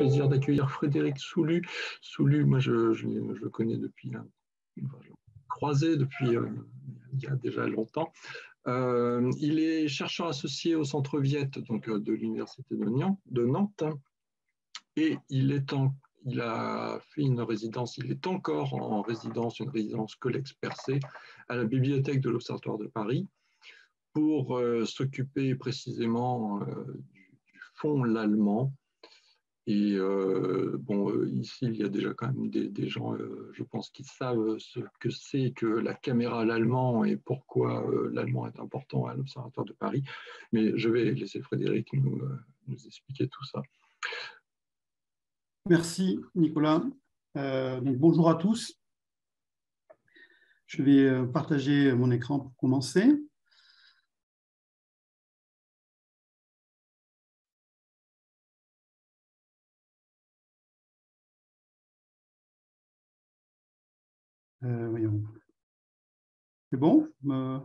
plaisir d'accueillir Frédéric Soulu. Soulu, moi je, le connais depuis, croisé depuis il y a déjà longtemps. il est chercheur associé au Centre Viette donc, de l'Université de Nantes et il est en il a fait une résidence, il est encore en résidence, une résidence Colex Percé à la bibliothèque de l'Observatoire de Paris pour euh, s'occuper précisément euh, du, fonds l'allemand. Et euh, bon, ici, il y a déjà quand même des, gens, je pense, qui savent ce que c'est que la caméra l'allemand et pourquoi l'allemand est important à l'Observatoire de Paris. Mais je vais laisser Frédéric nous, expliquer tout ça. Merci Nicolas. Euh, bonjour à tous. Je vais euh, partager mon écran pour commencer. Euh, voyons. C'est bon Vous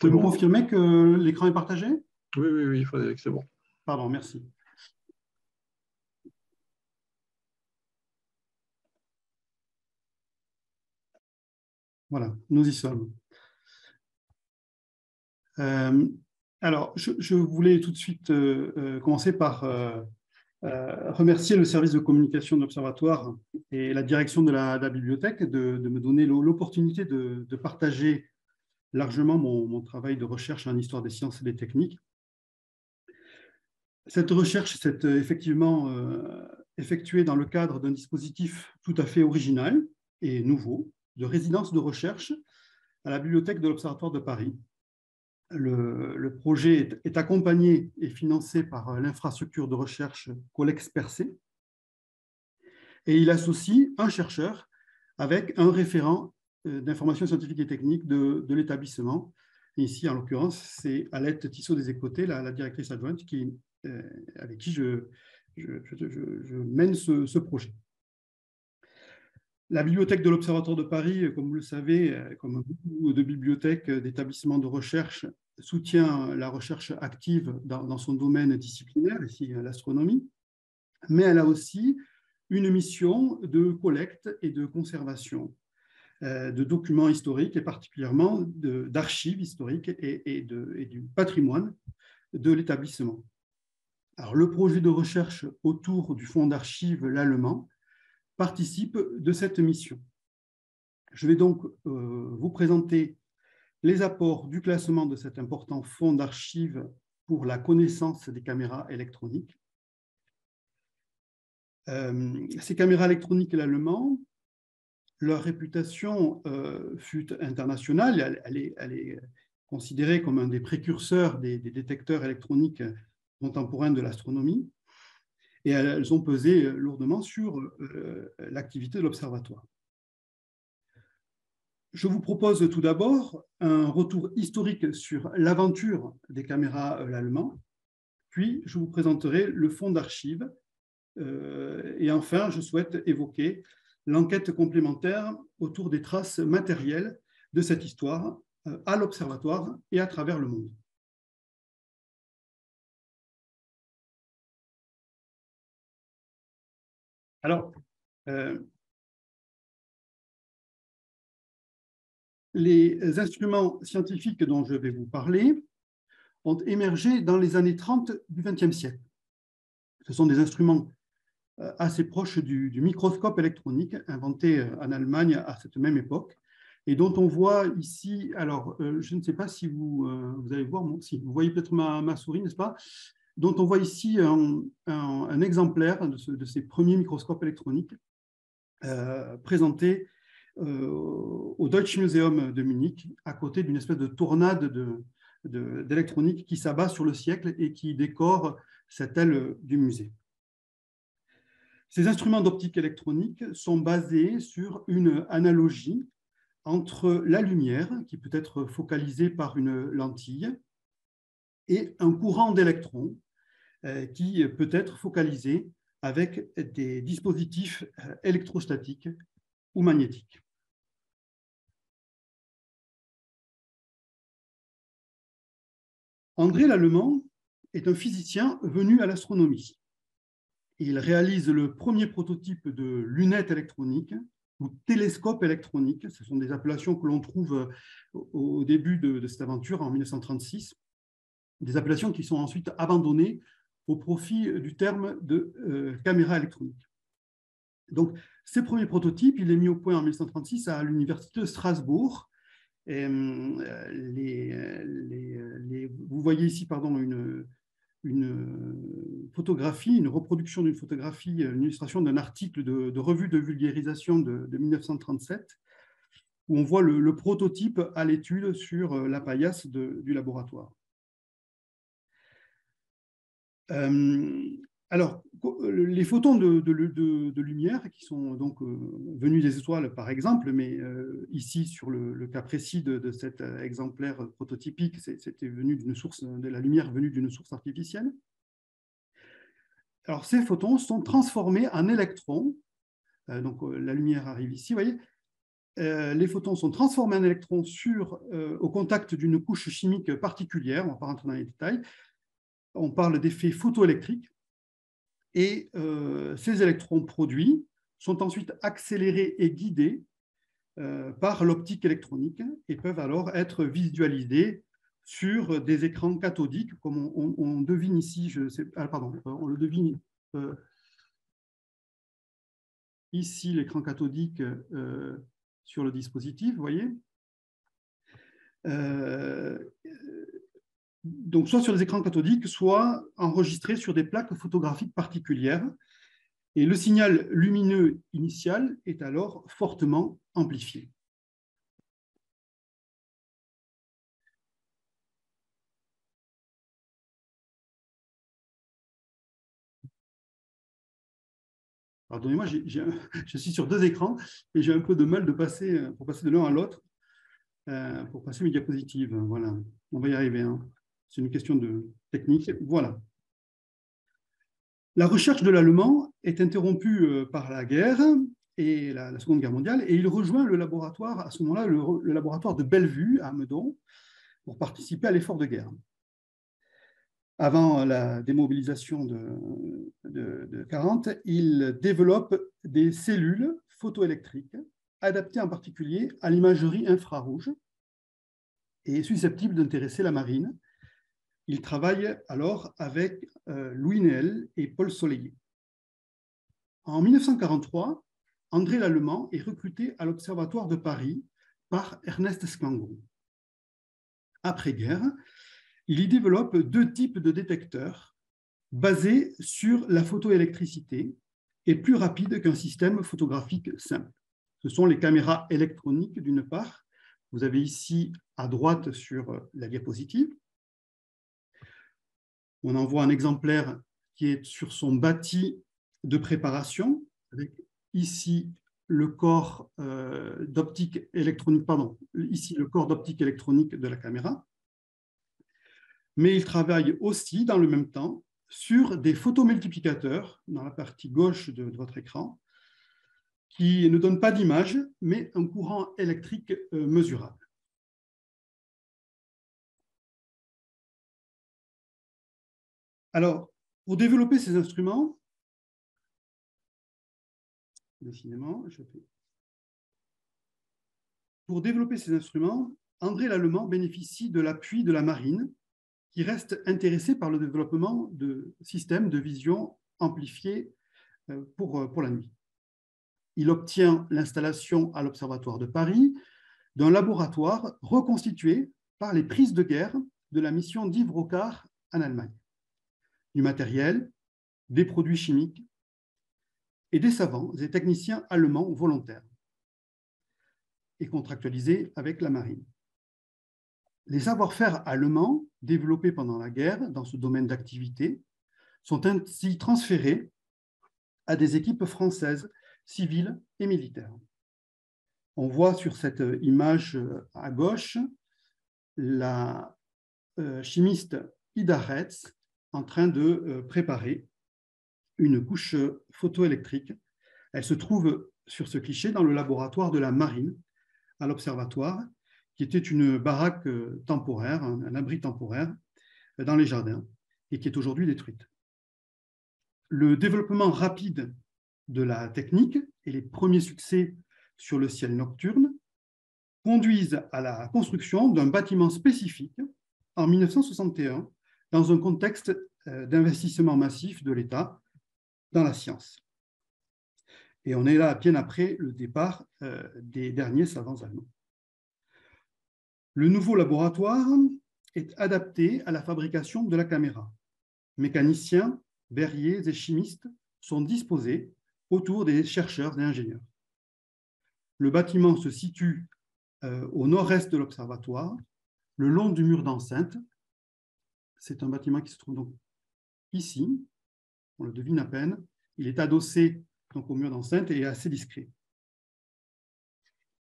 pouvez me confirmer que l'écran est partagé? Oui, oui, oui, Frédéric, c'est bon. Pardon, merci. Voilà, nous y sommes. Euh, alors, je, voulais tout de suite euh, euh, commencer par remercier le service de communication de l'Observatoire et la direction de la, bibliothèque de, me donner l'opportunité de, partager largement mon, travail de recherche en histoire des sciences et des techniques. Cette recherche s'est euh, effectivement euh, effectuée dans le cadre d'un dispositif tout à fait original et nouveau de résidence de recherche à la bibliothèque de l'Observatoire de Paris. Le, projet est, accompagné et financé par euh, l'infrastructure de recherche Colex Percé et il associe un chercheur avec un référent euh, d'information scientifique et technique de, l'établissement. Ici, en l'occurrence, c'est Alette Tissot des Écotés, la, directrice adjointe, euh, avec qui je, mène ce, projet. La bibliothèque de l'Observatoire de Paris, comme vous le savez, euh, comme beaucoup de bibliothèques d'établissements de recherche, soutient la recherche active dans, son domaine disciplinaire, ici l'astronomie, mais elle a aussi une mission de collecte et de conservation euh, de documents historiques et particulièrement d'archives historiques et, du patrimoine de l'établissement. Alors, le projet de recherche autour du fonds d'archives l'allemand participe de cette mission. Je vais donc euh, vous présenter les apports du classement de cet important fonds d'archives pour la connaissance des caméras électroniques. Euh, ces caméras électroniques l'allemand leur réputation euh, fut internationale. Elle, est, considérée comme un des précurseurs des, détecteurs électroniques contemporains de l'astronomie. Et elles ont pesé lourdement sur euh, l'activité de l'observatoire. Je vous propose tout d'abord un retour historique sur l'aventure des caméras euh, allemandes, puis je vous présenterai le fonds d'archives, et enfin je souhaite évoquer l'enquête complémentaire autour des traces matérielles de cette histoire euh, à l'Observatoire et à travers le monde. Alors, euh, les instruments scientifiques dont je vais vous parler ont émergé dans les années 30 du XXe siècle. Ce sont des instruments euh, assez proche du, microscope électronique inventé euh, en Allemagne à cette même époque et dont on voit ici, alors je ne sais pas si vous, vous allez voir, si vous voyez peut-être ma, souris, n'est-ce pas? Dont on voit ici un, exemplaire de, ces premiers microscopes électroniques présentés au Deutsche Museum de Munich, à côté d'une espèce de tornade d'électronique qui s'abat sur le siècle et qui décore cette aile du musée. Ces instruments d'optique électronique sont basés sur une analogie entre la lumière, qui peut être focalisée par une lentille, et un courant d'électrons, euh, qui peut être focalisé avec des dispositifs euh, électrostatiques ou magnétiques. André Lallemand est un physicien venu à l'astronomie. Il réalise le premier prototype de lunettes électroniques ou télescope électronique. Ce sont des appellations que l'on trouve au début de, cette aventure en 1936. Des appellations qui sont ensuite abandonnées au profit du terme de euh, caméra électronique. Donc, ces premiers prototypes, il est mis au point en 1936 à l'université de Strasbourg. Euh, vous voyez ici pardon, une, une photographie, une reproduction d'une photographie, une illustration d'un article de, revue de vulgarisation de, 1937, où on voit le, prototype à l'étude sur la paillasse du laboratoire. Euh, alors, les photons de, lumière qui sont donc euh, venus des étoiles, par exemple, mais euh, ici, sur le, cas précis de, cet exemplaire prototypique, c'était venu d'une source, de la lumière venue d'une source artificielle. Alors, ces photons sont transformés en électrons. donc, la lumière arrive ici, vous voyez. les photons sont transformés en électrons sur, au contact d'une couche chimique particulière, on ne va pas rentrer dans les détails, on parle d'effet photoélectrique, et euh, ces électrons produits sont ensuite accélérés et guidés euh, par l'optique électronique et peuvent alors être visualisés sur des écrans cathodiques, comme on, devine ici, ah, pardon, on le devine euh, ici, l'écran cathodique sur le dispositif, voyez donc soit sur les écrans cathodiques, soit enregistrés sur des plaques photographiques particulières. Et le signal lumineux initial est alors fortement amplifié. Pardonnez-moi, je suis sur deux écrans et j'ai un peu de mal de passer, pour passer de l'un à l'autre, euh, pour passer mes diapositives. Voilà, on va y arriver. Hein. C'est une question de technique. Voilà. La recherche de l'allemand est interrompue euh, par la guerre et la, Seconde Guerre mondiale, et il rejoint le laboratoire, à ce moment-là, le, laboratoire de Bellevue à Meudon, pour participer à l'effort de guerre. Avant la démobilisation de, de, de 40, il développe des cellules photoélectriques adaptées en particulier à l'imagerie infrarouge et susceptibles d'intéresser la marine, il travaille alors avec euh, Louis Néel et Paul Soleillet. En 1943, André Lallemand est recruté à l'Observatoire de Paris par Ernest Scangon. Après-guerre, il y développe deux types de détecteurs basés sur la photoélectricité et plus rapides qu'un système photographique simple. Ce sont les caméras électroniques d'une part. Vous avez ici à droite sur la diapositive on en voit un exemplaire qui est sur son bâti de préparation, avec ici le corps euh, d'optique électronique, pardon, ici le corps d'optique électronique de la caméra. Mais il travaille aussi dans le même temps sur des photomultiplicateurs dans la partie gauche de, votre écran, qui ne donnent pas d'image, mais un courant électrique euh, mesurable. Alors, pour développer ces instruments, André Lallemand bénéficie de l'appui de la marine, qui reste intéressée par le développement de systèmes de vision amplifiés euh, pour, euh, pour la nuit. Il obtient l'installation à l'Observatoire de Paris d'un laboratoire reconstitué par les prises de guerre de la mission d'Yves Rocard en Allemagne du matériel, des produits chimiques et des savants et techniciens allemands volontaires et contractualisés avec la marine. Les savoir-faire allemands développés pendant la guerre dans ce domaine d'activité sont ainsi transférés à des équipes françaises, civiles et militaires. On voit sur cette image à gauche la euh, chimiste Ida Retz en train de euh, préparer une couche photoélectrique. Elle se trouve sur ce cliché dans le laboratoire de la marine, à l'observatoire, qui était une baraque euh, temporaire, un, abri temporaire, dans les jardins et qui est aujourd'hui détruite. Le développement rapide de la technique et les premiers succès sur le ciel nocturne conduisent à la construction d'un bâtiment spécifique en 1961 dans un contexte euh, d'investissement massif de l'État dans la science. Et on est là bien après le départ euh, des derniers savants allemands. Le nouveau laboratoire est adapté à la fabrication de la caméra. Mécaniciens, verriers et chimistes sont disposés autour des chercheurs et ingénieurs. Le bâtiment se situe euh, au nord-est de l'observatoire, le long du mur d'enceinte. C'est un bâtiment qui se trouve donc ici, on le devine à peine. Il est adossé donc, au mur d'enceinte et assez discret.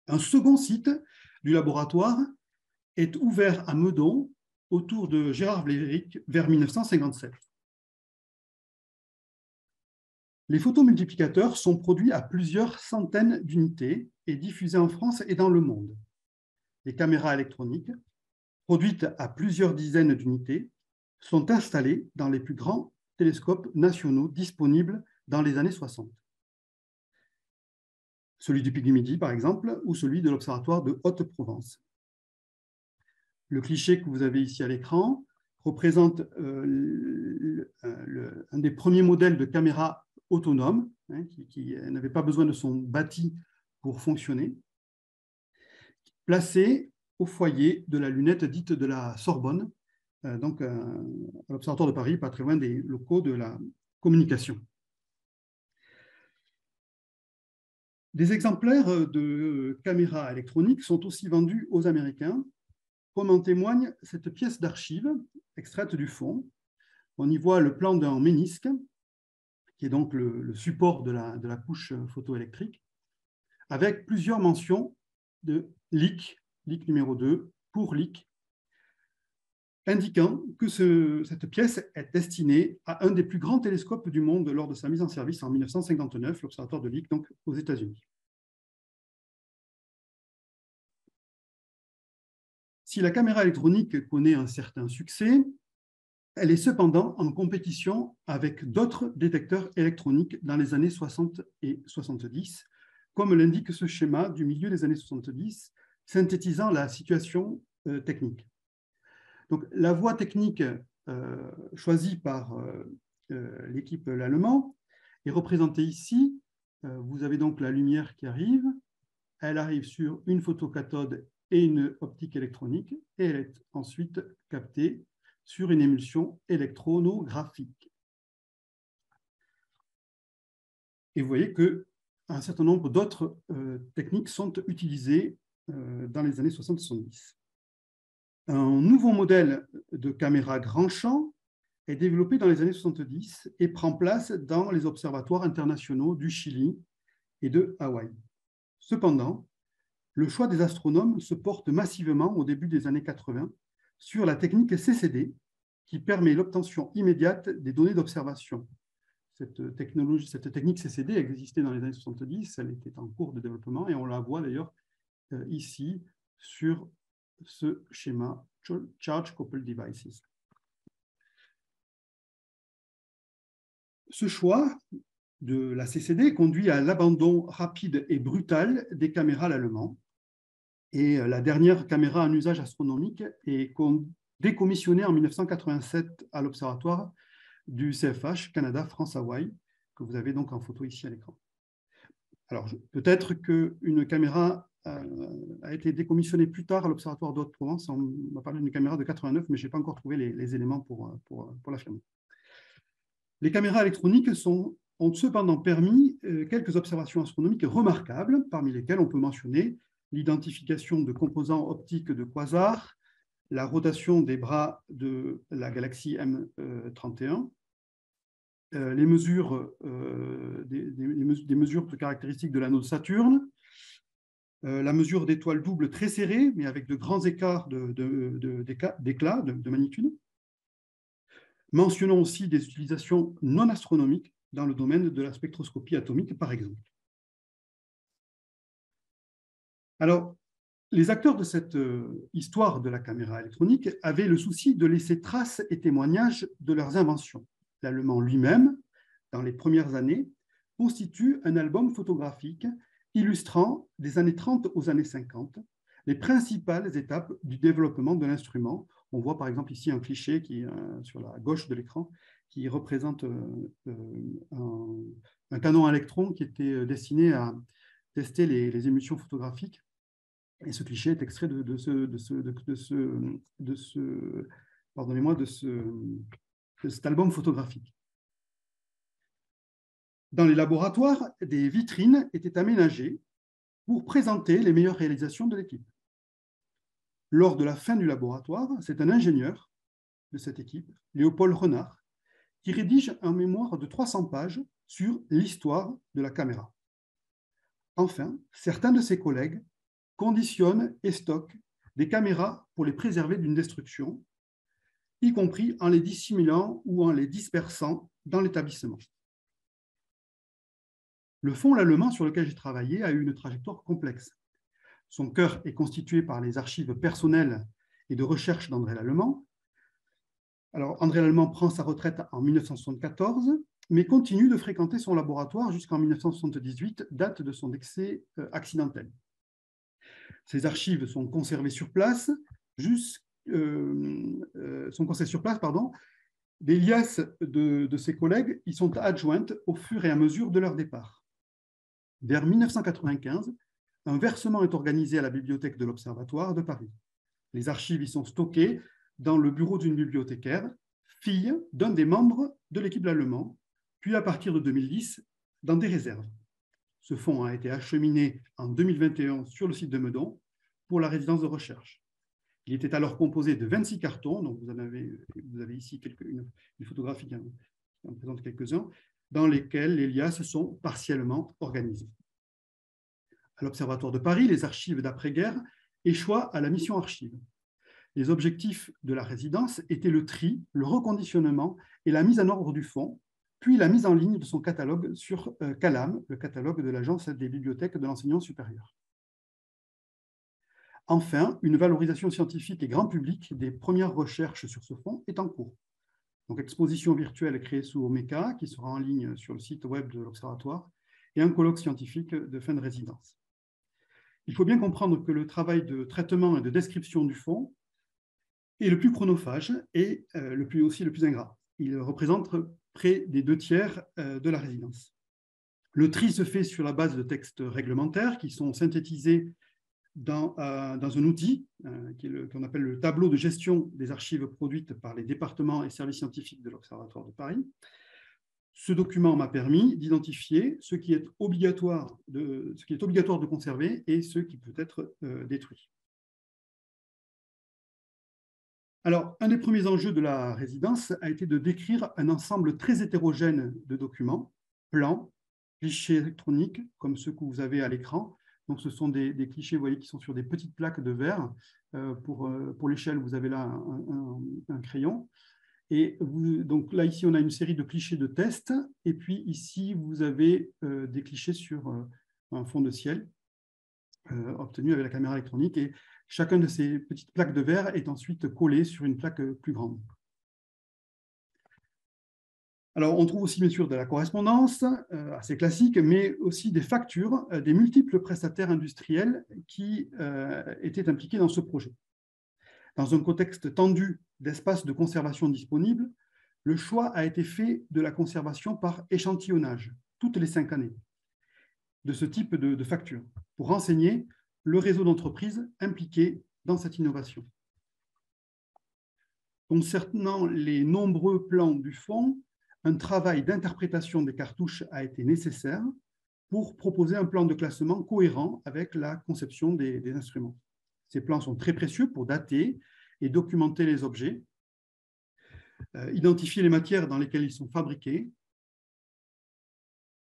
Un second site du laboratoire est ouvert à Meudon autour de Gérard Vléric vers 1957. Les photomultiplicateurs sont produits à plusieurs centaines d'unités et diffusés en France et dans le monde. Les caméras électroniques, produites à plusieurs dizaines d'unités, sont installées dans les plus grands télescopes nationaux disponibles dans les années 60. Celui du Pic du Midi, par exemple, ou celui de l'Observatoire de Haute-Provence. Le cliché que vous avez ici à l'écran représente euh, un des premiers modèles de caméra autonome, hein, qui, n'avait pas besoin de son bâti pour fonctionner, placé au foyer de la lunette dite de la Sorbonne, euh, donc euh, à l'Observatoire de Paris, pas très loin des locaux de la communication. Des exemplaires de caméras électroniques sont aussi vendus aux Américains, comme en témoigne cette pièce d'archive extraite du fond. On y voit le plan d'un ménisque qui est donc le, support de la, de la, couche photoélectrique, avec plusieurs mentions de LIC, LIC numéro 2, pour LIC, indiquant que cette pièce est destinée à un des plus grands télescopes du monde lors de sa mise en service en 1959, l'observatoire de LIC, donc aux États-Unis. Si la caméra électronique connaît un certain succès, elle est cependant en compétition avec d'autres détecteurs électroniques dans les années 60 et 70, comme l'indique ce schéma du milieu des années 70, synthétisant la situation euh, technique. Donc, la voie technique euh, choisie par euh, l'équipe L'Allemand est représentée ici. vous avez donc la lumière qui arrive. Elle arrive sur une photocathode et une optique électronique, et elle est ensuite captée sur une émulsion électronographique. Et vous voyez qu'un certain nombre d'autres euh, techniques sont utilisées euh, dans les années 60-70. Un nouveau modèle de caméra grand champ est développé dans les années 70 et prend place dans les observatoires internationaux du Chili et de Hawaï. Cependant, le choix des astronomes se porte massivement au début des années 80 sur la technique CCD, qui permet l'obtention immédiate des données d'observation. Cette, technologie, cette technique CCD existait dans les années 70, elle était en cours de développement et on la voit d'ailleurs euh, ici sur ce schéma Charge Coupled Devices. Ce choix de la CCD conduit à l'abandon rapide et brutal des caméras allemandes et euh, la dernière caméra en usage astronomique est décommissionnée en 1987 à l'observatoire du CFH Canada France Hawaï, que vous avez donc en photo ici à l'écran. Alors, peut-être qu'une caméra euh, a été décommissionnée plus tard à l'Observatoire d'Haute-Provence. On m'a parlé d'une caméra de 89, mais je n'ai pas encore trouvé les, éléments pour, pour, pour l'affirmer. Les caméras électroniques ont cependant permis euh, quelques observations astronomiques remarquables, parmi lesquelles on peut mentionner l'identification de composants optiques de quasars, la rotation des bras de la galaxie M31, euh, les mesures, euh, des, caractéristiques de l'anneau de Saturne, euh, la mesure d'étoiles doubles très serrées, mais avec de grands écarts d'éclat, de, de magnitude. Mentionnons aussi des utilisations non astronomiques dans le domaine de la spectroscopie atomique, par exemple. Alors, Les acteurs de cette histoire de la caméra électronique avaient le souci de laisser traces et témoignages de leurs inventions. L'allemand lui-même, dans les premières années, constitue un album photographique illustrant des années 30 aux années 50 les principales étapes du développement de l'instrument. On voit par exemple ici un cliché euh, sur la gauche de l'écran qui représente euh, euh, un, canon à électrons qui était destiné à tester les, émissions photographiques. Et ce cliché est extrait de, ce, pardonnez-moi, de, ce, cet album photographique. Dans les laboratoires, des vitrines étaient aménagées pour présenter les meilleures réalisations de l'équipe. Lors de la fin du laboratoire, c'est un ingénieur de cette équipe, Léopold Renard, qui rédige un mémoire de 300 pages sur l'histoire de la caméra. Enfin, certains de ses collègues conditionnent et stockent des caméras pour les préserver d'une destruction, y compris en les dissimulant ou en les dispersant dans l'établissement. Le fonds L'Allemand sur lequel j'ai travaillé a eu une trajectoire complexe. Son cœur est constitué par les archives personnelles et de recherche d'André Lallemand. Alors, André Lallemand prend sa retraite en 1974, mais continue de fréquenter son laboratoire jusqu'en 1978, date de son décès euh, accidentel. Ces archives sont conservées sur place, euh, euh, sont conservées sur place, pardon. Les liasses de, ses collègues y sont adjointes au fur et à mesure de leur départ. Vers 1995, un versement est organisé à la bibliothèque de l'Observatoire de Paris. Les archives y sont stockées dans le bureau d'une bibliothécaire, fille d'un des membres de l'équipe allemand, puis à partir de 2010, dans des réserves. Ce fonds a été acheminé en 2021 sur le site de Meudon pour la résidence de recherche. Il était alors composé de 26 cartons, donc vous, en avez, ici une, photographie qui en présente quelques-uns, dans lesquels les liasses sont partiellement organisées à l'Observatoire de Paris, les archives d'après-guerre échoient à la mission archive. Les objectifs de la résidence étaient le tri, le reconditionnement et la mise en ordre du fonds, puis la mise en ligne de son catalogue sur euh, CALAM, le catalogue de l'Agence des bibliothèques de l'enseignement supérieur. Enfin, une valorisation scientifique et grand public des premières recherches sur ce fonds est en cours. Donc, exposition virtuelle créée sous Omeka, qui sera en ligne sur le site web de l'Observatoire, et un colloque scientifique de fin de résidence. Il faut bien comprendre que le travail de traitement et de description du fond est le plus chronophage et euh, le plus, aussi le plus ingrat. Il représente près des deux tiers euh, de la résidence. Le tri se fait sur la base de textes réglementaires qui sont synthétisés dans, euh, dans un outil qu'on appelle le tableau de gestion des archives produites par les départements et services scientifiques de l'Observatoire de Paris. Ce document m'a permis d'identifier ce, qui est obligatoire de, ce qui est obligatoire de conserver et ce qui peut être euh, détruit. Alors, un des premiers enjeux de la résidence a été de décrire un ensemble très hétérogène de documents, plans, clichés électroniques, comme ceux que vous avez à l'écran. Donc, ce sont des, clichés, vous voyez, qui sont sur des petites plaques de verre. Euh, pour, euh, pour l'échelle, vous avez là un crayon. Et donc là, ici, on a une série de clichés de tests. Et puis ici, vous avez euh, des clichés sur un fond de ciel obtenu avec la caméra électronique. Et chacun de ces petites plaques de verre est ensuite collé sur une plaque plus grande. Alors, on trouve aussi bien sûr de la correspondance, assez classique, mais aussi des factures des multiples prestataires industriels qui étaient impliqués dans ce projet. Dans un contexte tendu d'espace de conservation disponible, le choix a été fait de la conservation par échantillonnage, toutes les cinq années, de ce type de, facture, pour renseigner le réseau d'entreprises impliquées dans cette innovation. Concernant les nombreux plans du fonds, un travail d'interprétation des cartouches a été nécessaire pour proposer un plan de classement cohérent avec la conception des instruments. Ces plans sont très précieux pour dater et documenter les objets, euh, identifier les matières dans lesquelles ils sont fabriqués,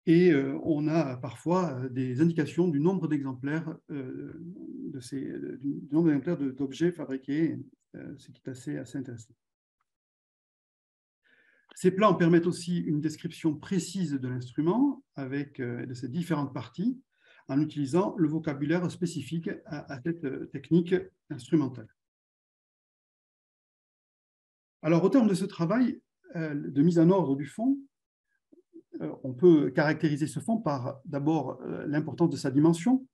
et euh, on a parfois euh, des indications du nombre d'exemplaires d'objets fabriqués, ce qui est assez intéressant. Ces plans permettent aussi une description précise de l'instrument avec de ses différentes parties, en utilisant le vocabulaire spécifique à, cette technique instrumentale. Alors, au terme de ce travail euh, de mise en ordre du fond, euh, on peut caractériser ce fond par d'abord euh, l'importance de sa dimension.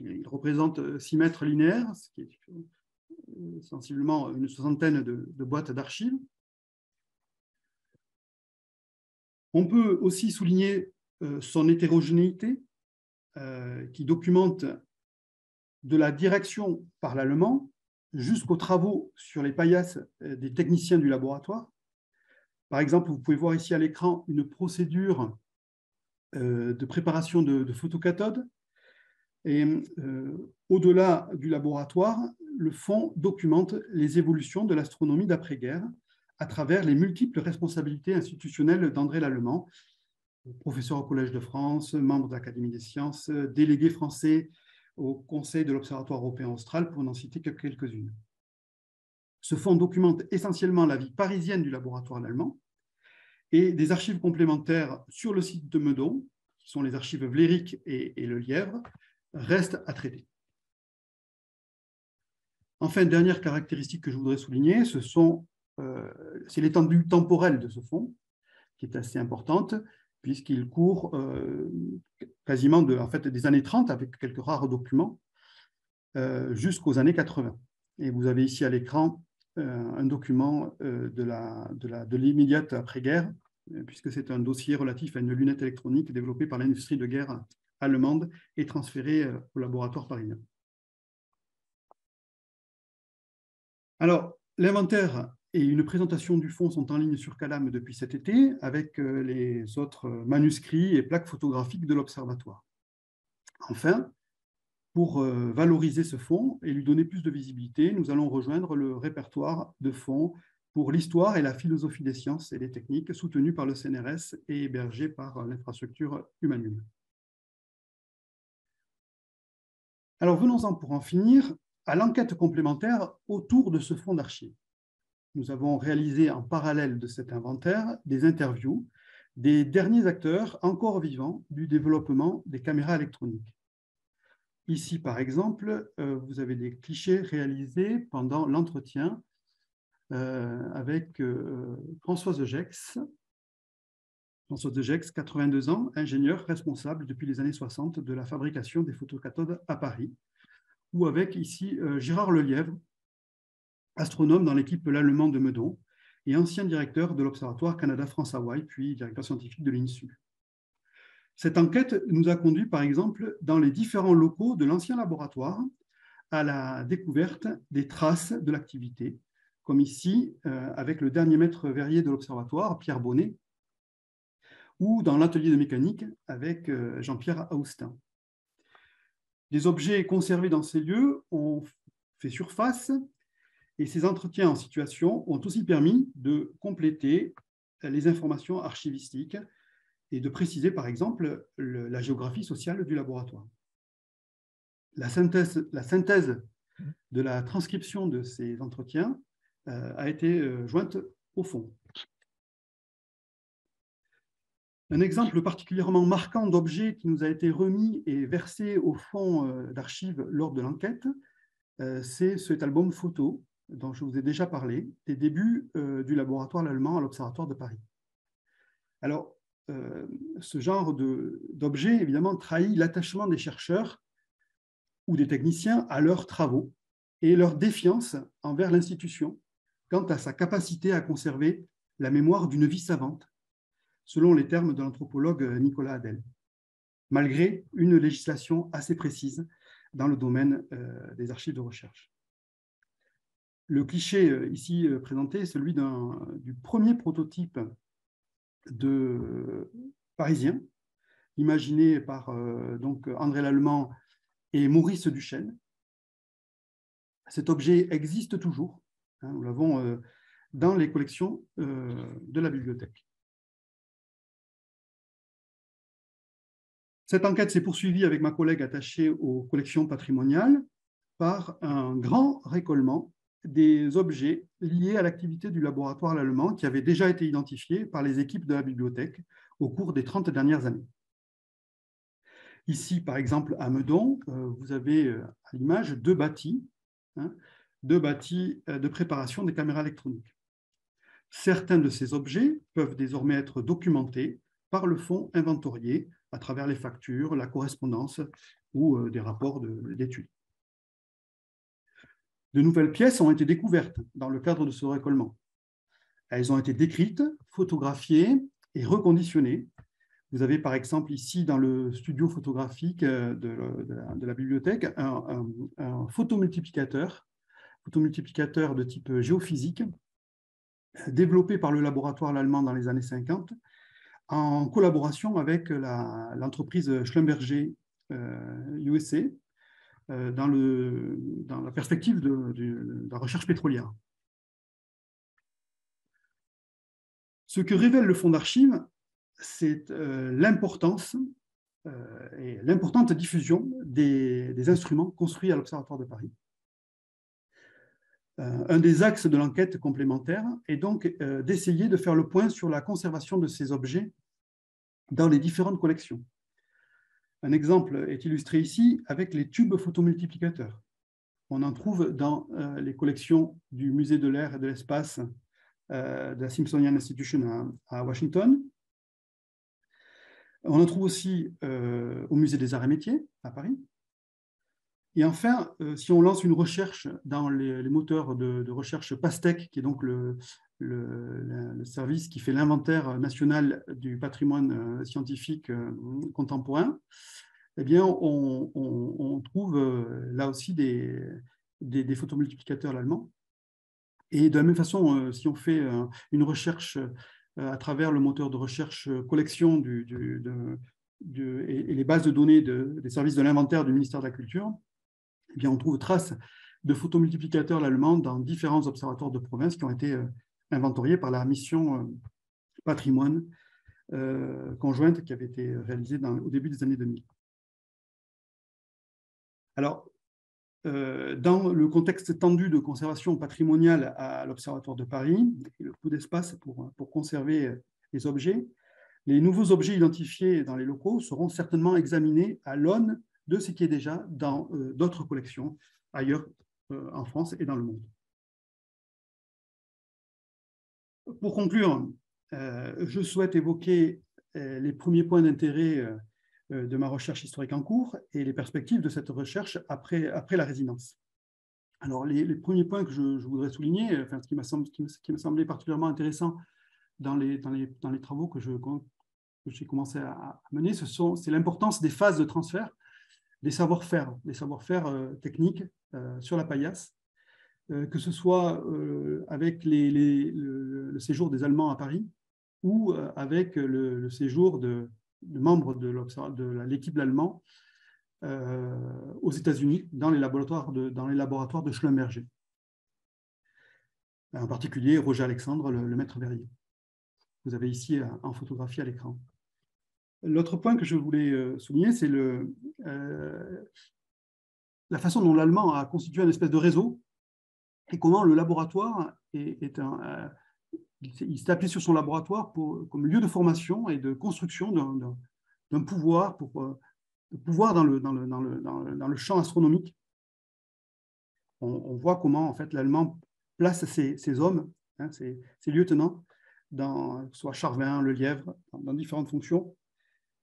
Il représente 6 mètres linéaires, ce qui est sensiblement une soixantaine de boîtes d'archives. On peut aussi souligner son hétérogénéité, qui documente de la direction par l'allemand jusqu'aux travaux sur les paillasses euh, des techniciens du laboratoire. Par exemple, vous pouvez voir ici à l'écran une procédure euh, de préparation de, photocathodes. Et euh, au-delà du laboratoire, le fonds documente les évolutions de l'astronomie d'après-guerre à travers les multiples responsabilités institutionnelles d'André Lallemand, professeur au Collège de France, membre de l'Académie des sciences, délégué français au Conseil de l'Observatoire européen austral, pour n'en citer que quelques-unes. Ce fonds documente essentiellement la vie parisienne du laboratoire allemand et des archives complémentaires sur le site de Meudon, qui sont les archives Vléric et, le Lièvre, restent à traiter. Enfin, dernière caractéristique que je voudrais souligner, ce sont, c'est l'étendue temporelle de ce fonds, qui est assez importante puisqu'il court euh, quasiment de, en fait, des années 30 avec quelques rares documents euh, jusqu'aux années 80. Et vous avez ici à l'écran euh, un document de l'immédiate après-guerre, puisque c'est un dossier relatif à une lunette électronique développée par l'industrie de guerre allemande et transférée au laboratoire parisien. Alors, l'inventaire et une présentation du fonds sont en ligne sur Calam depuis cet été avec euh, les autres manuscrits et plaques photographiques de l'Observatoire. Enfin, pour euh, valoriser ce fonds et lui donner plus de visibilité, nous allons rejoindre le répertoire de fonds pour l'histoire et la philosophie des sciences et des techniques soutenu par le CNRS et hébergé par l'infrastructure Humanum. Alors venons-en pour en finir à l'enquête complémentaire autour de ce fonds d'archives nous avons réalisé en parallèle de cet inventaire des interviews des derniers acteurs encore vivants du développement des caméras électroniques. Ici, par exemple, euh, vous avez des clichés réalisés pendant l'entretien euh, avec euh, Françoise Gex. Françoise Gex, 82 ans, ingénieur responsable depuis les années 60 de la fabrication des photocathodes à Paris, ou avec ici Gérard Lelièvre, astronome dans l'équipe l'Allemand de Meudon et ancien directeur de l'Observatoire Canada-France-Hawaï, puis directeur scientifique de l'INSU. Cette enquête nous a conduit, par exemple, dans les différents locaux de l'ancien laboratoire à la découverte des traces de l'activité, comme ici euh, avec le dernier maître verrier de l'Observatoire, Pierre Bonnet, ou dans l'atelier de mécanique avec euh, Jean-Pierre Austin. Les objets conservés dans ces lieux ont fait surface et ces entretiens en situation ont aussi permis de compléter les informations archivistiques et de préciser, par exemple, la géographie sociale du laboratoire. La synthèse, de la transcription de ces entretiens euh, a été euh, jointe au fond. Un exemple particulièrement marquant d'objet qui nous a été remis et versé au fond euh, d'archives lors de l'enquête, c'est cet album photo dont je vous ai déjà parlé, des débuts euh, du laboratoire allemand à l'Observatoire de Paris. Alors, euh, ce genre d'objet, évidemment, trahit l'attachement des chercheurs ou des techniciens à leurs travaux et leur défiance envers l'institution quant à sa capacité à conserver la mémoire d'une vie savante, selon les termes de l'anthropologue Nicolas Adel, malgré une législation assez précise dans le domaine euh, des archives de recherche. Le cliché euh, ici euh, présenté est celui du premier prototype de parisien, imaginé par euh, donc André Lallemand et Maurice Duchesne. Cet objet existe toujours. Hein, nous l'avons dans les collections de la bibliothèque. Cette enquête s'est poursuivie avec ma collègue attachée aux collections patrimoniales par un grand récollement des objets liés à l'activité du laboratoire allemand qui avaient déjà été identifiés par les équipes de la bibliothèque au cours des 30 dernières années. Ici, par exemple, à Meudon, vous avez à l'image deux bâtis, hein, deux bâtis de préparation des caméras électroniques. Certains de ces objets peuvent désormais être documentés par le fonds inventorié à travers les factures, la correspondance ou euh, des rapports d'études. De, nouvelles pièces ont été découvertes dans le cadre de ce récollement. Elles ont été décrites, photographiées et reconditionnées. Vous avez par exemple ici dans le studio photographique euh, de, la, bibliothèque un, photomultiplicateur, de type géophysique développé par le laboratoire allemand dans les années 50 en collaboration avec l'entreprise Schlumberger USA euh, dans, le, dans, la perspective de, la recherche pétrolière. Ce que révèle le fonds d'archives, c'est euh, l'importance et l'importante diffusion des instruments construits à l'Observatoire de Paris euh, un des axes de l'enquête complémentaire est donc euh, d'essayer de faire le point sur la conservation de ces objets dans les différentes collections. Un exemple est illustré ici avec les tubes photomultiplicateurs. On en trouve dans euh, les collections du Musée de l'air et de l'espace de la Smithsonian Institution à, Washington. On en trouve aussi au Musée des Arts et Métiers à Paris. Et enfin, euh, si on lance une recherche dans les, moteurs de, recherche PASTEC, qui est donc le, service qui fait l'inventaire national du patrimoine euh, scientifique euh, contemporain, eh bien, on, trouve là aussi des, des, photomultiplicateurs allemands. Et de la même façon, si on fait une recherche à travers le moteur de recherche collection du, et, les bases de données des services de l'inventaire du ministère de la Culture, eh bien, on trouve trace de photomultiplicateurs allemands dans différents observatoires de province qui ont été euh, inventoriés par la mission euh, patrimoine euh, conjointe qui avait été réalisée au début des années 2000. Alors, dans le contexte tendu de conservation patrimoniale à l'Observatoire de Paris, le coût d'espace pour, pour conserver les objets, les nouveaux objets identifiés dans les locaux seront certainement examinés à l'aune de ce qui est déjà dans euh, d'autres collections ailleurs euh, en France et dans le monde. Pour conclure, euh, je souhaite évoquer les premiers points d'intérêt de ma recherche historique en cours et les perspectives de cette recherche après, après la résidence. Alors, les, premiers points que je, voudrais souligner, enfin, ce qui m'a semblé, particulièrement intéressant dans les, dans les, travaux que j'ai commencé à, mener, c'est l'importance des phases de transfert des savoir-faire, des savoir-faire euh, techniques euh, sur la paillasse, euh, que ce soit avec le, séjour des Allemands à Paris ou avec le, séjour de, membres de l'équipe allemand aux États-Unis dans les laboratoires de, Schlumberger. En particulier Roger Alexandre, le, maître verrier. Vous avez ici en photographie à l'écran. L'autre point que je voulais euh, souligner, c'est euh, la façon dont l'allemand a constitué un espèce de réseau et comment le laboratoire est, un, euh, il s'est sur son laboratoire comme lieu de formation et de construction d'un pouvoir, pouvoir dans le, champ astronomique. On, voit comment en fait l'allemand place ses, hommes, hein, ses, lieutenants, dans soit Charvin, le Lièvre, dans différentes fonctions,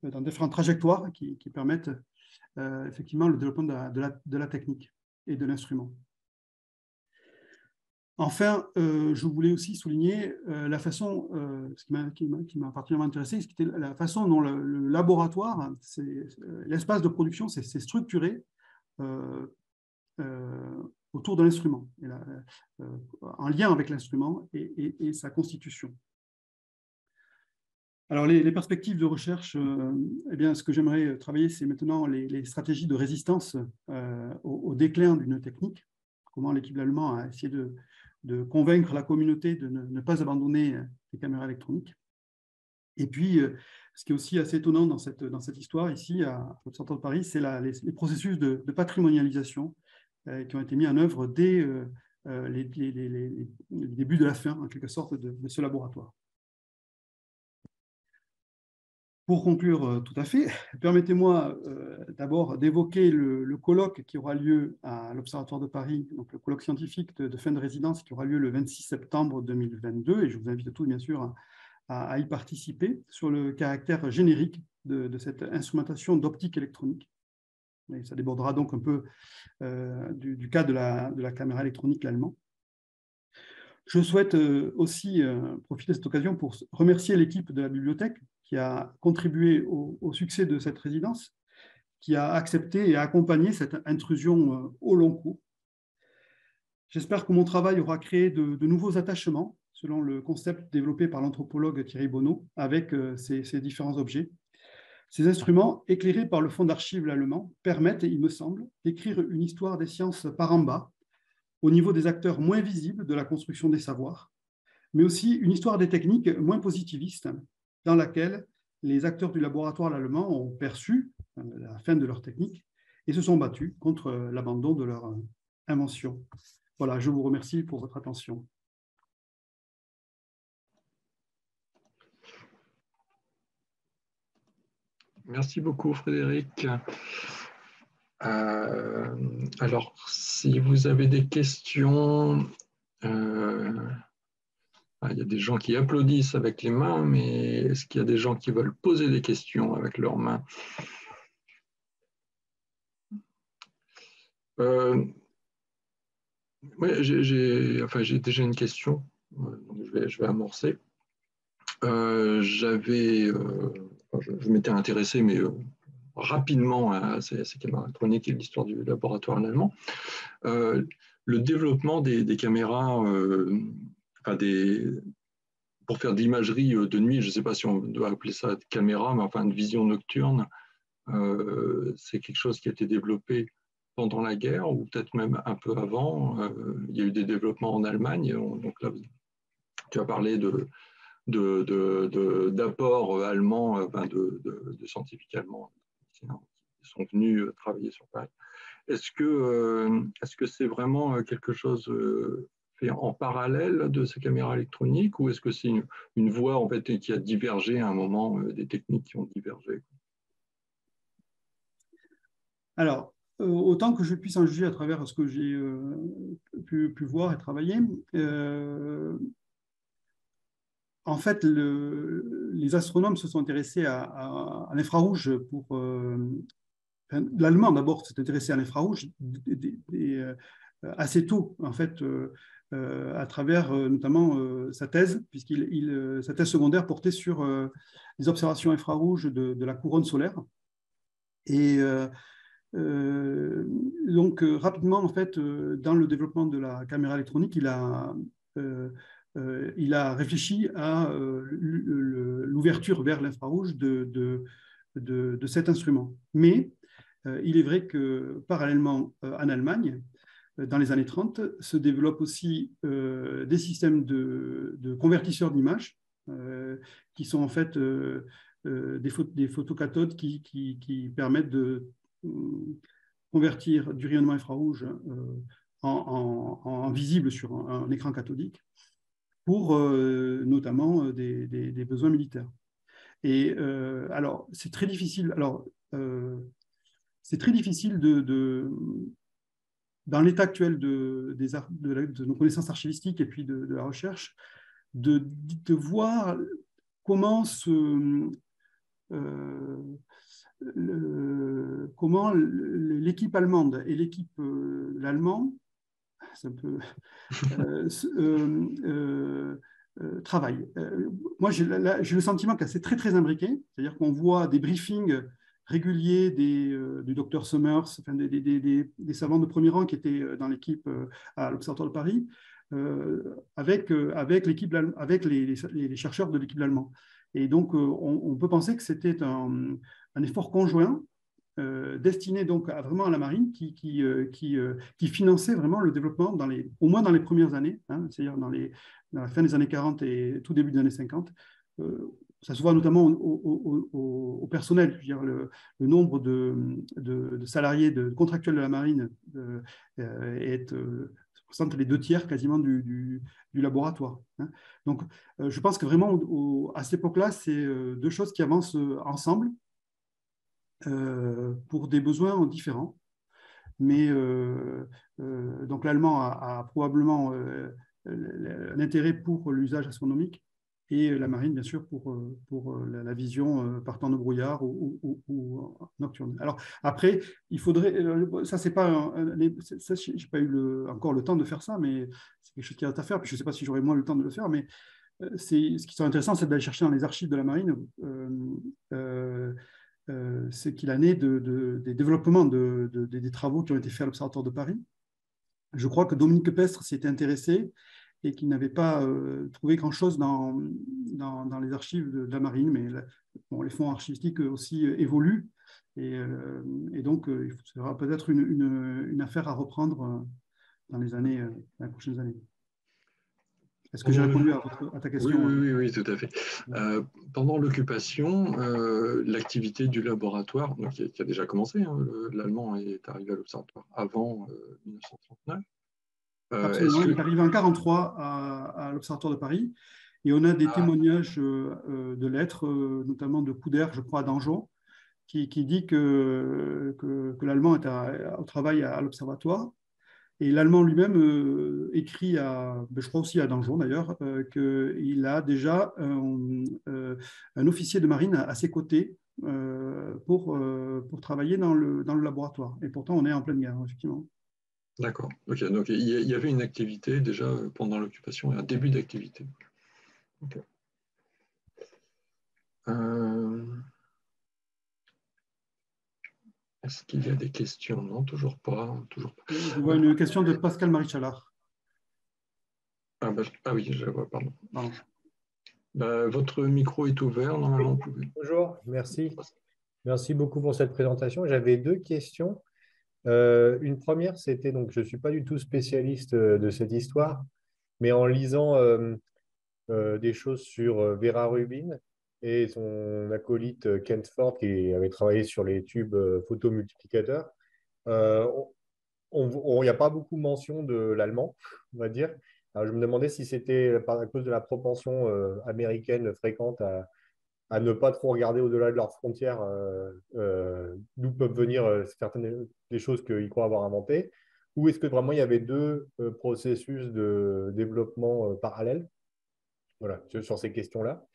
dans différentes trajectoires qui, permettent euh, effectivement le développement de la, technique et de l'instrument. Enfin, euh, je voulais aussi souligner euh, la façon, ce qui m'a particulièrement intéressé, c'était la façon dont le, laboratoire, l'espace de production s'est structuré autour de l'instrument, en lien avec l'instrument et, sa constitution. Alors, les, perspectives de recherche, euh, eh bien, ce que j'aimerais travailler, c'est maintenant les, stratégies de résistance euh, au, déclin d'une technique. Comment l'équipe allemande a essayé de, convaincre la communauté de ne, pas abandonner les caméras électroniques. Et puis, euh, ce qui est aussi assez étonnant dans cette, histoire, ici, à l'Observatoire de Paris, c'est les, processus de, patrimonialisation qui ont été mis en œuvre dès les, débuts de la fin, en quelque sorte, de ce laboratoire. Pour conclure tout à fait, permettez-moi d'abord d'évoquer le, colloque qui aura lieu à l'Observatoire de Paris, donc le colloque scientifique de, fin de résidence qui aura lieu le 26 septembre 2022, et je vous invite tous bien sûr à, y participer, sur le caractère générique de, cette instrumentation d'optique électronique. Et ça débordera donc un peu du, cas de la, de la caméra électronique, l'allemand. Je souhaite aussi profiter de cette occasion pour remercier l'équipe de la bibliothèque qui a contribué au, succès de cette résidence, qui a accepté et accompagné cette intrusion euh, au long cours. J'espère que mon travail aura créé de, nouveaux attachements, selon le concept développé par l'anthropologue Thierry Bonneau, avec euh, ces, différents objets. Ces instruments, éclairés par le fonds d'archives allemand, permettent, il me semble, d'écrire une histoire des sciences par en bas, au niveau des acteurs moins visibles de la construction des savoirs, mais aussi une histoire des techniques moins positivistes, dans laquelle les acteurs du laboratoire allemand ont perçu euh, la fin de leur technique et se sont battus contre euh, l'abandon de leur euh, invention. Voilà, je vous remercie pour votre attention. Merci beaucoup Frédéric. alors, si vous avez des questions, il y a des gens qui applaudissent avec les mains, mais est-ce qu'il y a des gens qui veulent poser des questions avec leurs mains? Euh, j'ai enfin, déjà une question, je, vais, amorcer. Euh, j'avais, euh, je, m'étais intéressé, mais rapidement à ces, caméras électroniques et l'histoire du laboratoire en allemand. le développement des caméras pour faire de l'imagerie euh, de nuit, je ne sais pas si on doit appeler ça de caméra, mais enfin de vision nocturne, euh, c'est quelque chose qui a été développé pendant la guerre ou peut-être même un peu avant. Euh, il y a eu des développements en Allemagne. donc là, tu as parlé de, d'apports allemands, de, scientifiques allemands qui sont venus travailler sur Paris. Est-ce que est-ce que c'est vraiment quelque chose en parallèle de ces caméras électroniques ou est-ce que c'est une, voie en fait qui a divergé à un moment euh, des techniques qui ont divergé? Alors, euh, autant que je puisse en juger à travers ce que j'ai euh, pu, voir et travailler, en fait, les astronomes se sont intéressés à, l'infrarouge pour. L'Allemand d'abord s'est intéressé à l'infrarouge assez tôt, en fait, euh, à travers euh, notamment euh, sa thèse, puisqu'il sa thèse secondaire portait sur les observations infrarouges de, la couronne solaire. Et donc rapidement, en fait, dans le développement de la caméra électronique, il a il a réfléchi à l'ouverture vers l'infrarouge de, de, de, cet instrument. Mais il est vrai que parallèlement en Allemagne, dans les années 30, se développent aussi euh, des systèmes de, convertisseurs d'images, euh, qui sont en fait des, des, photocathodes qui, permettent de convertir du rayonnement infrarouge en, visible sur un, écran cathodique pour notamment des, des, besoins militaires. Et alors, c'est très difficile. Alors, c'est très difficile de, dans l'état actuel de, nos connaissances archivistiques et puis de, la recherche, de, voir comment euh, l'équipe allemande et l'équipe euh, l'allemand euh, travaillent. moi, j'ai le sentiment que c'est très très imbriqué, c'est-à-dire qu'on voit des briefings réguliers des, euh, du docteur Summers, enfin, des, des, des, savants de premier rang qui étaient euh, dans l'équipe euh, à l'Observatoire de Paris, avec, avec, l'équipe, avec les, les, chercheurs de l'équipe allemande. Et donc, on, peut penser que c'était un, un, effort conjoint destiné donc à, vraiment à la marine qui, qui, qui, qui, finançait vraiment le développement, dans les, au moins dans les premières années, hein, c'est-à-dire dans, les, dans la fin des années 40 et tout début des années 50, ça se voit notamment au, personnel. le, nombre de, salariés de, contractuels de la marine euh, est euh, représentent les deux tiers quasiment du, laboratoire. Hein. Donc, je pense que vraiment, à cette époque-là, c'est deux choses qui avancent ensemble pour des besoins différents. Mais donc l'allemand a, probablement un intérêt pour l'usage astronomique et la marine, bien sûr, pour, euh, pour euh, la, vision euh, par temps de brouillard ou, nocturne. Alors, après, il faudrait, ça, c'est pas, ça, pas eu le, encore le temps de faire ça, mais c'est quelque chose qui est à faire, je ne sais pas si j'aurai moins le temps de le faire, mais ce qui serait intéressant, c'est d'aller chercher dans les archives de la marine c'est qu'il en est de, des développements de, des travaux qui ont été faits à l'Observatoire de Paris. Je crois que Dominique Pestre s'y était intéressé et qui n'avait pas euh, trouvé grand-chose dans, dans, les archives de, la marine, mais bon, les fonds archivistiques aussi euh, évoluent, et, euh, et donc il sera peut-être une, une, une, affaire à reprendre dans les années, les prochaines années. Est-ce que j'ai répondu à, ta question oui, oui, oui, tout à fait. pendant l'occupation, l'activité du laboratoire, donc, qui, a, déjà commencé, hein, l'allemand est arrivé à l'observatoire avant 1939, euh, Absolument, il est arrivé en 1943 à, l'Observatoire de Paris. Et on a des ah. témoignages euh, euh, de lettres, notamment de Couder, je crois, à Dangeau, qui, dit que, que, l'Allemand est au travail à, l'Observatoire. Et l'Allemand lui-même écrit, à, ben, je crois aussi à Dangeau d'ailleurs, qu'il a déjà un, un, officier de marine à, ses côtés pour, pour travailler dans le, dans le laboratoire. Et pourtant, on est en pleine guerre, effectivement. D'accord. Donc il y avait une activité déjà euh, pendant l'occupation, un début d'activité. Euh, est-ce qu'il y a des questions? Non, toujours pas. Toujours pas. Je vois une question de Pascal Marichalard. Ah, bah, ah, oui, je vois, pardon. Bah, votre micro est ouvert, normalement. Bonjour, merci. Merci beaucoup pour cette présentation. J'avais deux questions. Euh, une première, c'était donc, je ne suis pas du tout spécialiste euh, de cette histoire, mais en lisant euh, des choses sur Vera Rubin et son acolyte Kent Ford, qui avait travaillé sur les tubes photomultiplicateurs, il n'y a pas beaucoup mention de l'allemand, on va dire. Je me demandais si c'était à cause de la propension américaine fréquente à, à ne pas trop regarder au-delà de leurs frontières euh, euh, d'où peuvent venir euh, certaines des choses qu'ils croient avoir inventées, ou est-ce que vraiment il y avait deux processus de développement parallèles? Voilà, sur ces questions-là.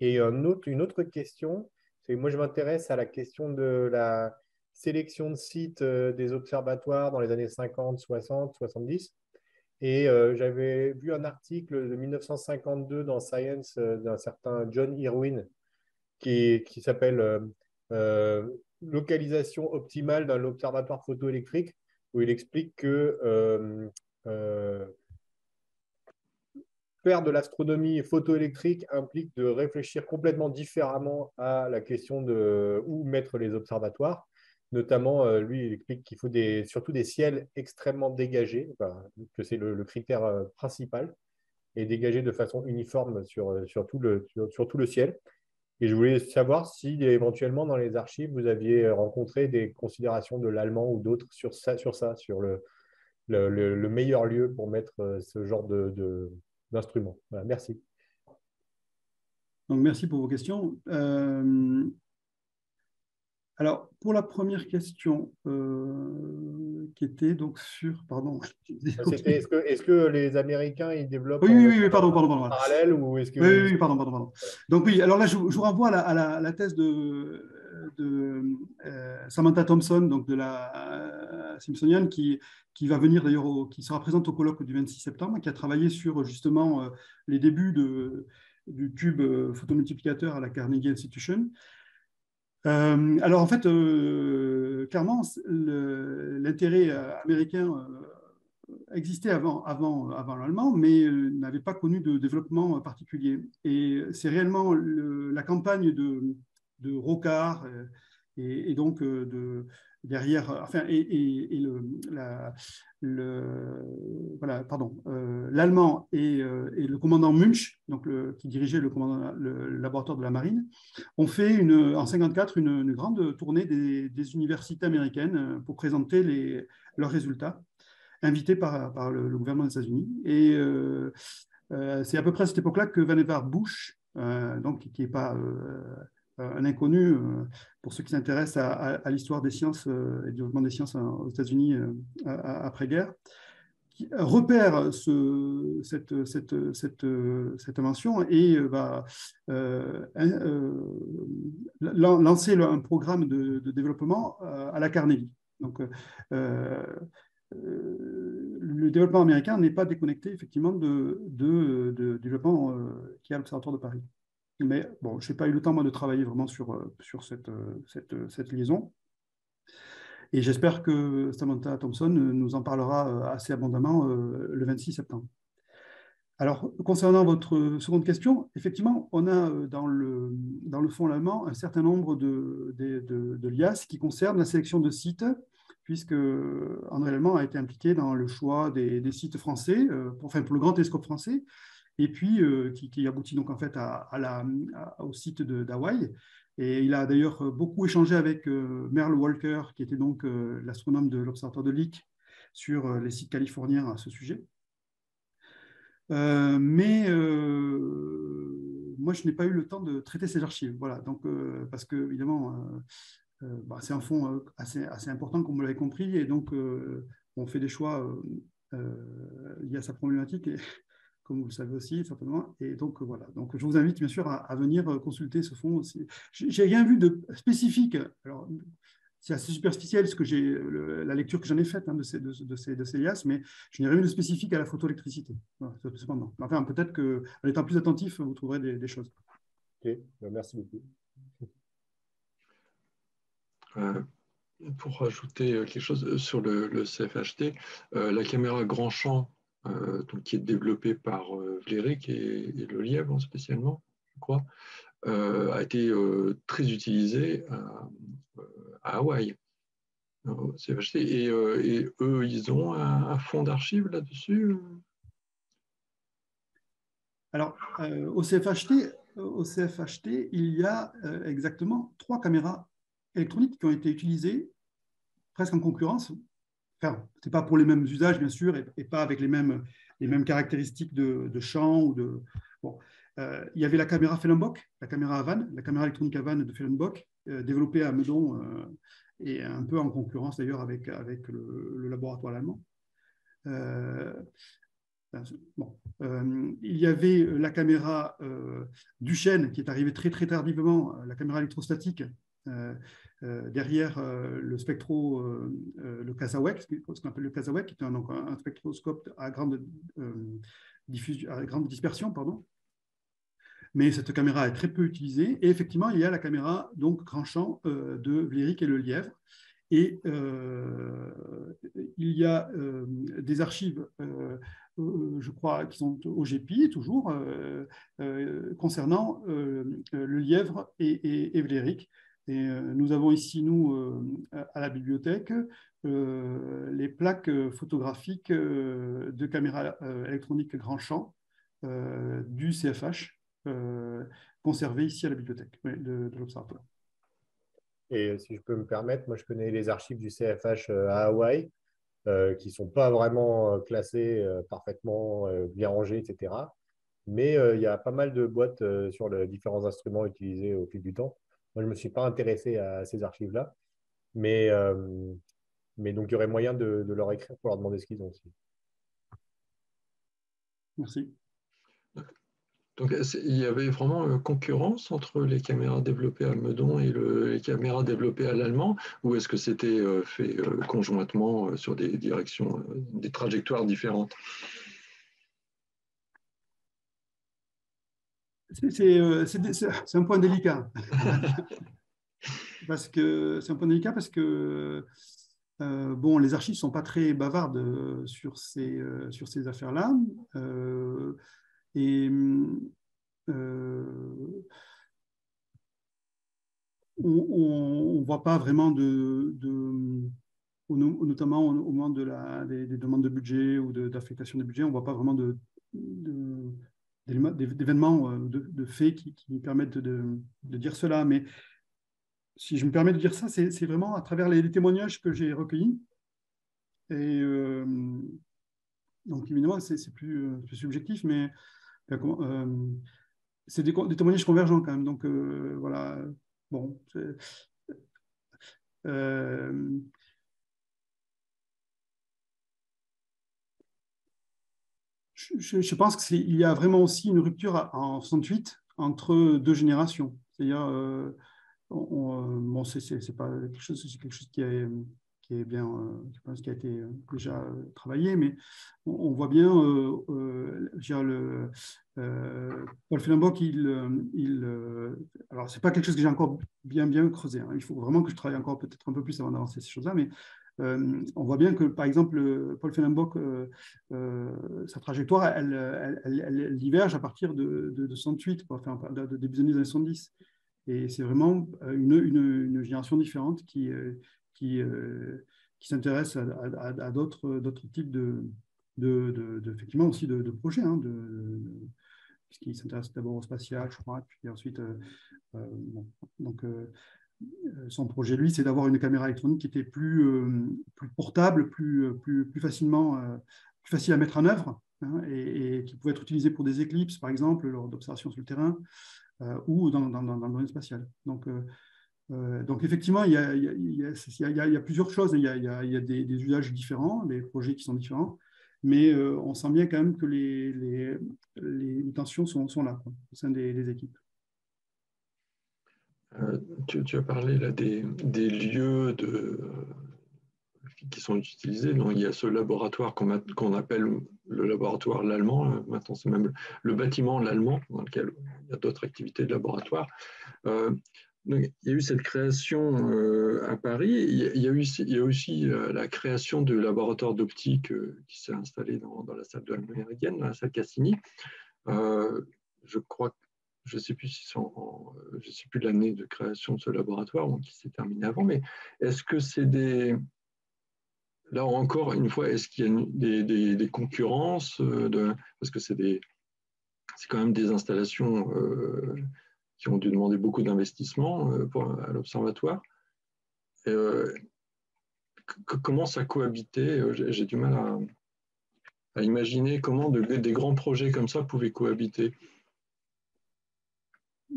Et une autre question, c'est moi je m'intéresse à la question de la sélection de sites des observatoires dans les années 50, 60, 70. Et j'avais vu un article de 1952 dans Science d'un certain John Irwin, qui, s'appelle euh, euh, Localisation optimale d'un observatoire photoélectrique, où il explique que euh, faire de l'astronomie photoélectrique implique de réfléchir complètement différemment à la question de où mettre les observatoires. Notamment, lui, il explique qu'il faut des, surtout des ciels extrêmement dégagés, que c'est le, critère principal, et dégagés de façon uniforme sur, sur, tout, le, sur tout le ciel. Et je voulais savoir si éventuellement dans les archives, vous aviez rencontré des considérations de l'allemand ou d'autres sur ça, sur, ça, sur le, le, meilleur lieu pour mettre euh, ce genre d'instrument. De, voilà, merci. Donc, merci pour vos questions. Euh, alors, pour la première question, euh, qui était donc sur. Pardon. Est-ce que, est que, les Américains ils développent. Oui, oui, oui, pardon, pardon, pardon. Parallèle ou est-ce que. Oui, oui, pardon, pardon, pardon. Donc, oui, alors là, je, vous renvoie à la, thèse de, de euh, Samantha Thompson, donc de la euh, Simpsonian, qui, qui va venir d'ailleurs, qui sera présente au colloque du 26 septembre, qui a travaillé sur justement les débuts de, du tube photomultiplicateur à la Carnegie Institution. Euh, alors en fait, euh, clairement, l'intérêt euh, américain existait avant, avant, avant l'allemand, mais n'avait pas connu de développement particulier. Et c'est réellement la campagne de, de Rocard et, donc de, derrière, enfin, et, le, voilà, pardon, l'allemand et, le commandant Munch, donc qui dirigeait le, laboratoire de la marine, ont fait en 54 une, grande tournée des, universités américaines pour présenter leurs résultats. invité par, par le, gouvernement des États-Unis. Et c'est à peu près à cette époque-là que Vannevar Bush, donc, qui n'est pas un inconnu pour ceux qui s'intéressent à, l'histoire des sciences et du développement des sciences aux États-Unis après-guerre, repère ce, cette, invention et va euh, euh, lancer un programme de, développement euh, à la Carnegie. Donc, le développement américain n'est pas déconnecté effectivement de, de, développement qui a l'Observatoire de Paris. Mais bon, je n'ai pas eu le temps moi, de travailler vraiment sur, sur cette, cette, cette liaison. Et j'espère que Samantha Thompson nous en parlera euh, assez abondamment euh, le 26 septembre. Alors, concernant votre seconde question, effectivement, on a euh, dans le, dans le fonds allemand un certain nombre de, de, liasses qui concernent la sélection de sites, puisque André Lallemand a été impliqué dans le choix des, sites français, enfin pour le grand télescope français, et puis qui, aboutit donc en fait au site d'Hawaï. Et il a d'ailleurs euh, beaucoup échangé avec euh, Merle Walker, qui était donc euh, l'astronome de l'Observatoire de Lick, sur les sites californiens à ce sujet. mais moi, je n'ai pas eu le temps de traiter ces archives. Voilà, donc, parce que, évidemment, bah, c'est un fonds assez, important, comme vous l'avez compris, et donc on fait des choix liés à sa problématique. Et comme vous le savez aussi, certainement. Et donc, voilà. Donc, je vous invite, bien sûr, à, venir euh, consulter ce fonds. J'ai rien vu de spécifique. Alors, c'est assez superficiel ce que j'ai, la lecture que j'en ai faite hein, de, ces, de, de, ces, de ces liasses, mais je n'ai rien vu de spécifique à la photoélectricité. cependant. Enfin, peut-être qu'en étant plus attentif, vous trouverez des, choses. Ok, ben, merci beaucoup. Euh, pour rajouter quelque chose sur le, CFHT, euh, la caméra grand champ euh, donc, qui est développé par euh, Vlerick et, le lièvre spécialement, je crois, euh, a été très utilisé à, Hawaï. Et, et, eux, ils ont un, fonds d'archives là-dessus Alors, au, CFHT, au CFHT, il y a exactement trois caméras électroniques qui ont été utilisées presque en concurrence Enfin, ce n'est pas pour les mêmes usages, bien sûr, et, pas avec les mêmes, les mêmes caractéristiques de, champ. Ou de... Bon. Euh, il y avait la caméra Fellenbock, la caméra Havan, la caméra électronique Havan de Fellenbock, euh, développée à Meudon euh, et un peu en concurrence d'ailleurs avec, avec le, laboratoire allemand. Bon. il y avait la caméra Duchesne qui est arrivée très très tardivement, la caméra électrostatique euh, derrière euh, le spectro, euh, le Kazawek, ce qu'on appelle le Kazawek, qui est un, donc spectroscope à grande, diffusion, à grande dispersion. Pardon. Mais cette caméra est très peu utilisée. Et effectivement, il y a la caméra donc grand champ de Vléric et le Lièvre. Et il y a des archives, je crois, qui sont au GPI toujours, concernant le lièvre et, et, Vléric. Et euh, nous avons ici, nous, euh, à la bibliothèque, euh, les plaques photographiques de caméras électroniques grand champ du CFH, conservées ici à la bibliothèque de, l'Observatoire. Et si je peux me permettre, moi je connais les archives du CFH à Hawaï, qui ne sont pas vraiment classées parfaitement bien rangées, etc. Mais il y a pas mal de boîtes sur les différents instruments utilisés au fil du temps. Moi, je ne me suis pas intéressé à ces archives-là. Mais, euh, mais donc, il y aurait moyen de, leur écrire pour leur demander ce qu'ils ont aussi. Merci. Donc, il y avait vraiment une concurrence entre les caméras développées à Meudon et les caméras développées à l'allemand, ou est-ce que c'était euh, fait euh, conjointement sur des directions, des trajectoires différentes? C'est un point délicat. parce que c'est un point délicat parce que euh, bon, les archives ne sont pas très bavardes euh, sur ces, sur ces affaires-là. et on ne voit pas vraiment de, notamment au moment de la, des, demandes de budget ou d'affectation de, des budgets, on ne voit pas vraiment de, d'événements, euh, de, faits qui, qui permettent de, dire cela. Mais si je me permets de dire ça, c'est vraiment à travers les, témoignages que j'ai recueillis. Et euh, Donc évidemment, c'est plus, plus, subjectif, mais c'est des, témoignages convergents quand même. Donc voilà, bon. Je, pense qu'il y a vraiment aussi une rupture en 68 entre deux générations. C'est-à-dire, euh, bon, c'est pas quelque chose, c'est quelque chose qui est, bien, euh, je pense, qui a été déjà travaillé, mais on, voit bien, euh, Paul Fellenbock, il, il alors c'est pas quelque chose que j'ai encore bien bien creusé. Hein. Il faut vraiment que je travaille encore peut-être un peu plus avant d'avancer ces choses-là, mais euh, on voit bien que, par exemple, Paul Fennenbock, euh, euh, sa trajectoire, elle, diverge à partir de, de, de 68, enfin, de, début des années 70. Et c'est vraiment une, génération différente qui, s'intéresse à, d'autres, types de, effectivement aussi de, projets, hein, qui s'intéresse d'abord au spatial, je crois, puis ensuite, donc euh, son projet, lui, c'est d'avoir une caméra électronique qui était plus, euh, portable, plus, euh, facilement facile à mettre en œuvre hein, et, qui pouvait être utilisée pour des éclips, par exemple, lors d'observations sur le terrain ou dans, le domaine spatial. Donc, effectivement, il y, a, plusieurs choses. Il y a, il y a des, usages différents, des projets qui sont différents, mais on sent bien quand même que les, les, tensions sont, là au sein des équipes. Euh, tu, as parlé là des, lieux qui sont utilisés. il y a ce laboratoire qu'on appelle le laboratoire l'allemand. Euh, maintenant, c'est même le bâtiment l'allemand dans lequel il y a d'autres activités de laboratoire. Euh, il y a eu cette création à Paris. Il y a, eu, aussi la création du laboratoire d'optique qui s'est installé dans, la salle de la Méridienne, dans la salle Cassini. je crois que je ne sais plus si je sais plus l'année de création de ce laboratoire qui s'est terminé avant, mais est-ce que c'est des là encore une fois, est-ce qu'il y a des, concurrences euh, parce que c'est des c'est quand même des installations euh, qui ont dû demander beaucoup d'investissement euh, à l'observatoire. comment ça cohabitait J'ai du mal à, imaginer comment des grands projets comme ça pouvaient cohabiter.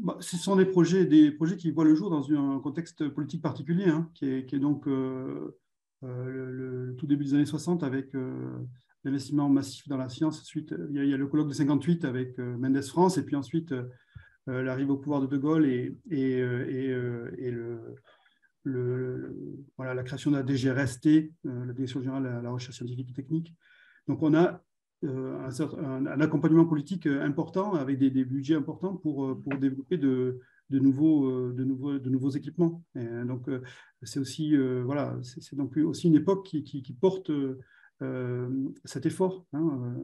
Bah, ce sont des projets, des projets qui voient le jour dans un contexte politique particulier, hein, qui, est, donc euh, euh, le, tout début des années 60 avec euh, l'investissement massif dans la science. Ensuite, il y, a, le colloque de 58 avec Mendes France, et puis ensuite l'arrivée au pouvoir de De Gaulle et, la création de la DGRST, la Direction générale de la recherche scientifique et technique. Donc on a euh, un, un, accompagnement politique euh, important avec des, budgets importants pour, euh, pour développer de, de, nouveaux, de, nouveaux, de nouveaux équipements. donc, c'est aussi, voilà, c'est donc aussi une époque qui, qui, porte cet effort, hein,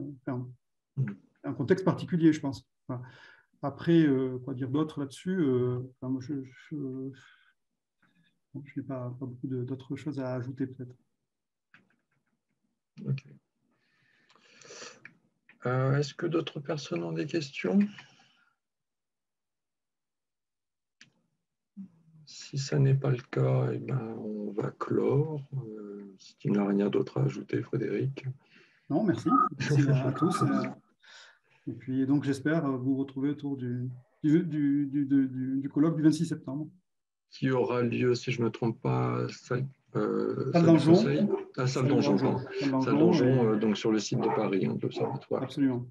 un contexte particulier, je pense. Après, quoi dire d'autre là-dessus Je, je, n'ai pas, pas, beaucoup d'autres choses à ajouter, peut-être. Ok. Euh, est-ce que d'autres personnes ont des questions? Si ça n'est pas le cas, eh ben, on va clore. Euh, si tu n'as rien d'autre à ajouter, Frédéric? Non, merci. Merci à tous. Et puis, donc, j'espère vous retrouver autour du, du, du, du, colloque du 26 septembre. Qui aura lieu, si je ne me trompe pas, euh, salle Donjon. Ah, salle Donjon, salle Donjon, euh, donc sur le site de Paris, hein, de l'Observatoire. Absolument.